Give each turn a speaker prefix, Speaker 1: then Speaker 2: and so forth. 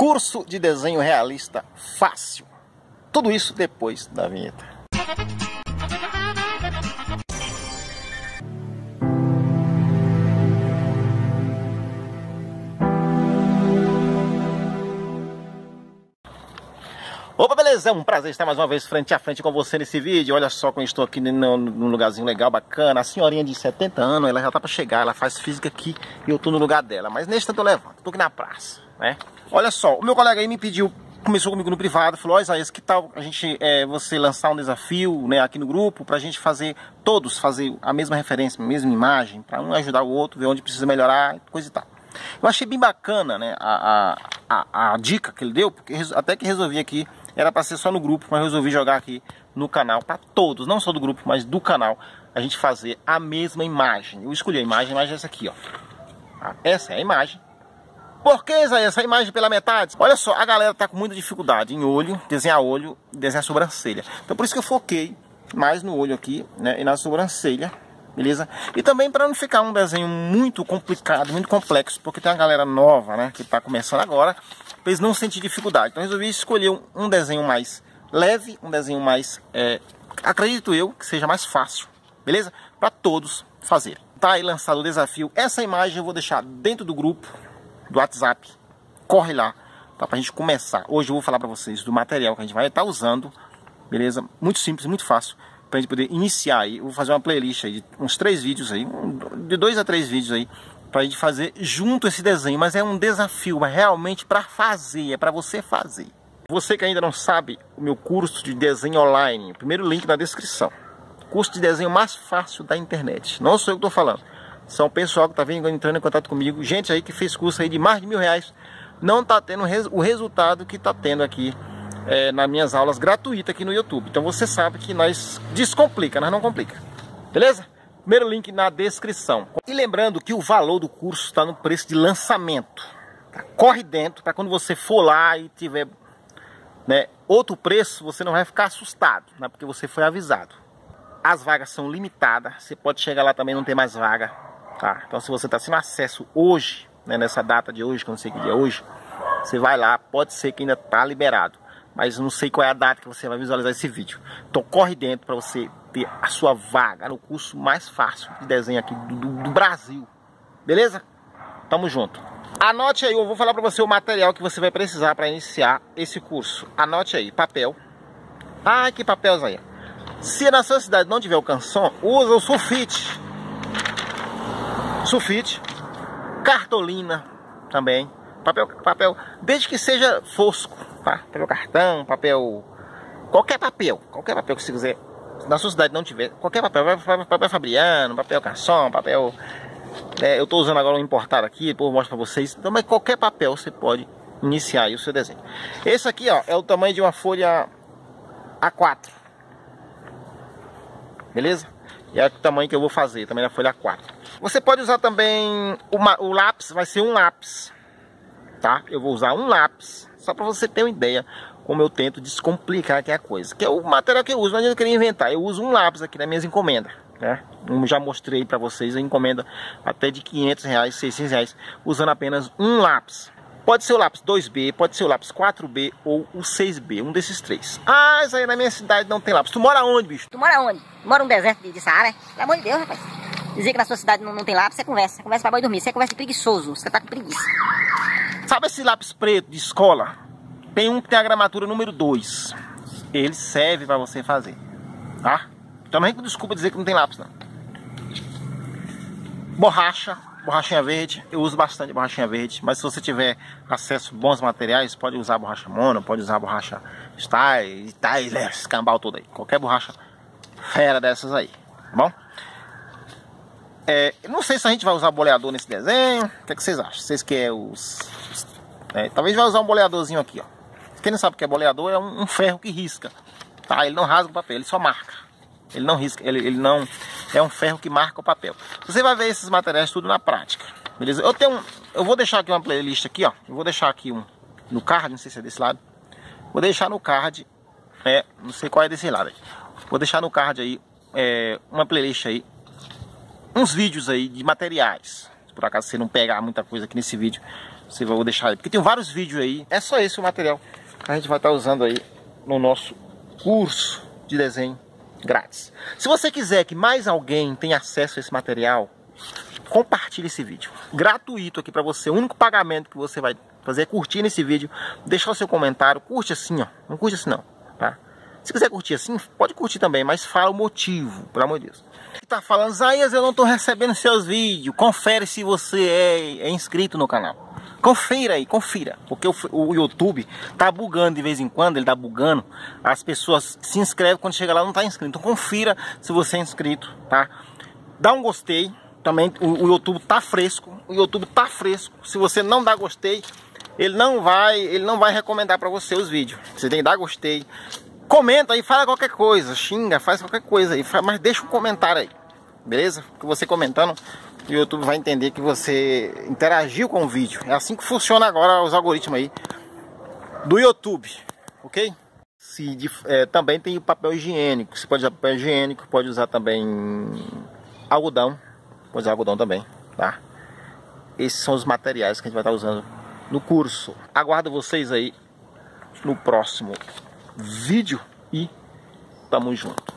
Speaker 1: Curso de desenho realista fácil. Tudo isso depois da vinheta. Opa, beleza? É um prazer estar mais uma vez frente a frente com você nesse vídeo. Olha só como eu estou aqui num lugarzinho legal, bacana. A senhorinha de 70 anos, ela já tá para chegar, ela faz física aqui e eu tô no lugar dela. Mas nesse tanto eu levanto, tô aqui na praça, né? Olha só, o meu colega aí me pediu, começou comigo no privado, falou, ó Isaías, que tal a gente, é, você lançar um desafio, né, aqui no grupo, pra gente fazer, todos fazer a mesma referência, a mesma imagem, pra um ajudar o outro, ver onde precisa melhorar, coisa e tal. Eu achei bem bacana, né, a, a, a, a dica que ele deu, porque até que resolvi aqui era para ser só no grupo, mas resolvi jogar aqui no canal para todos, não só do grupo, mas do canal, a gente fazer a mesma imagem. Eu escolhi a imagem, a imagem é essa aqui, ó. Ah, essa é a imagem. Por que essa imagem pela metade? Olha só, a galera tá com muita dificuldade em olho, desenhar olho, desenhar sobrancelha. Então por isso que eu foquei mais no olho aqui, né, e na sobrancelha, beleza? E também para não ficar um desenho muito complicado, muito complexo, porque tem uma galera nova, né, que tá começando agora, para eles não sentir dificuldade. Então resolvi escolher um desenho mais leve, um desenho mais, é, acredito eu, que seja mais fácil, beleza? Para todos fazerem. Tá aí lançado o desafio. Essa imagem eu vou deixar dentro do grupo do WhatsApp. Corre lá, tá? Pra gente começar. Hoje eu vou falar para vocês do material que a gente vai estar tá usando, beleza? Muito simples, muito fácil pra gente poder iniciar aí. Eu vou fazer uma playlist aí de uns três vídeos aí, de dois a três vídeos aí para a gente fazer junto esse desenho, mas é um desafio, mas realmente para fazer, é para você fazer. Você que ainda não sabe o meu curso de desenho online, primeiro link na descrição. Curso de desenho mais fácil da internet. Não sou eu que estou falando. São pessoal que está vindo entrando em contato comigo, gente aí que fez curso aí de mais de mil reais, não está tendo o resultado que está tendo aqui é, nas minhas aulas gratuitas aqui no YouTube. Então você sabe que nós descomplica, nós não complica. Beleza? Primeiro link na descrição. E lembrando que o valor do curso está no preço de lançamento. Tá? Corre dentro para quando você for lá e tiver né, outro preço, você não vai ficar assustado, né, porque você foi avisado. As vagas são limitadas, você pode chegar lá também não ter mais vaga. Tá? Então se você está sendo acesso hoje, né, nessa data de hoje, que eu não sei que dia é hoje, você vai lá, pode ser que ainda está liberado mas não sei qual é a data que você vai visualizar esse vídeo. Então corre dentro para você ter a sua vaga no curso mais fácil de desenho aqui do, do, do Brasil. Beleza? Tamo junto. Anote aí, eu vou falar para você o material que você vai precisar para iniciar esse curso. Anote aí, papel. Ah, que papel aí. Se na sua cidade não tiver o canção, usa o sulfite. Sulfite, cartolina também. Papel, papel, desde que seja fosco, tá? Papel cartão, papel. Qualquer papel, qualquer papel que você quiser. Na sua cidade não tiver, qualquer papel, papel Fabriano, papel Casson, papel. É, eu estou usando agora um importado aqui, depois eu mostro para vocês. Então, mas qualquer papel você pode iniciar o seu desenho. Esse aqui, ó, é o tamanho de uma folha A4. Beleza? E é o tamanho que eu vou fazer, também na folha A4. Você pode usar também o, o lápis, vai ser um lápis, tá? Eu vou usar um lápis só para você ter uma ideia como eu tento descomplicar aqui a coisa. Que é o material que eu uso, mas eu queria inventar. Eu uso um lápis aqui nas minhas encomendas. Né? Eu já mostrei para vocês a encomenda até de 500 reais, 600 reais, usando apenas um lápis. Pode ser o lápis 2B, pode ser o lápis 4B ou o 6B, um desses três. Ah, isso aí na minha cidade não tem lápis. Tu mora onde, bicho?
Speaker 2: Tu mora onde? Mora num deserto de, de Saara? Pelo amor de Deus, rapaz. Dizer que na sua cidade não, não tem lápis, você conversa. Você conversa pra boi dormir. Você conversa de preguiçoso. Você tá com preguiça.
Speaker 1: Sabe esse lápis preto de escola? Tem um que tem a gramatura número 2. Ele serve para você fazer. Tá? Também desculpa dizer que não tem lápis, não. Borracha, borrachinha verde. Eu uso bastante borrachinha verde. Mas se você tiver acesso a bons materiais, pode usar borracha mono, pode usar borracha style, style, escambau todo aí. Qualquer borracha fera dessas aí. Tá bom? É, não sei se a gente vai usar boleador nesse desenho. O que, é que vocês acham? Vocês querem os é, talvez vai usar um boleadorzinho aqui, ó. Quem não sabe o que é boleador é um, um, ferro que risca, tá? Ele não rasga o papel, ele só marca. Ele não risca, ele, ele não... É um ferro que marca o papel. Você vai ver esses materiais tudo na prática, beleza? Eu tenho... Eu vou deixar aqui uma playlist aqui, ó. Eu vou deixar aqui um no card, não sei se é desse lado. Vou deixar no card, é, não sei qual é desse lado aí. Vou deixar no card aí é, uma playlist aí, uns vídeos aí de materiais. Se por acaso você não pegar muita coisa aqui nesse vídeo, eu vou deixar aí. Porque tem vários vídeos aí. É só esse o material que a gente vai estar usando aí no nosso curso de desenho grátis. Se você quiser que mais alguém tenha acesso a esse material, compartilhe esse vídeo. Gratuito aqui para você. O único pagamento que você vai fazer é curtir nesse vídeo, deixar o seu comentário. Curte assim, ó. Não curte assim não, tá? Se quiser curtir assim, pode curtir também, mas fala o motivo, pelo amor de Deus. Tá falando, Zaias, eu não tô recebendo seus vídeos. Confere se você é, é inscrito no canal. Confira aí, confira. Porque o, o, YouTube tá bugando de vez em quando, ele tá bugando. As pessoas se inscrevem quando chega lá não tá inscrito. Então confira se você é inscrito, tá? Dá um gostei. Também o, o YouTube tá fresco. O YouTube tá fresco. Se você não dá gostei, ele não vai, ele não vai recomendar para você os vídeos. Você tem que dar gostei. Comenta aí, fala qualquer coisa, xinga, faz qualquer coisa aí, mas deixa um comentário aí. Beleza? Que você comentando o YouTube vai entender que você interagiu com o vídeo. É assim que funciona agora os algoritmos aí do YouTube, ok? Se, é, também tem papel higiênico. Você pode usar papel higiênico, pode usar também algodão. Pode usar algodão também, tá? Esses são os materiais que a gente vai estar usando no curso. Aguardo vocês aí no próximo vídeo e tamo junto.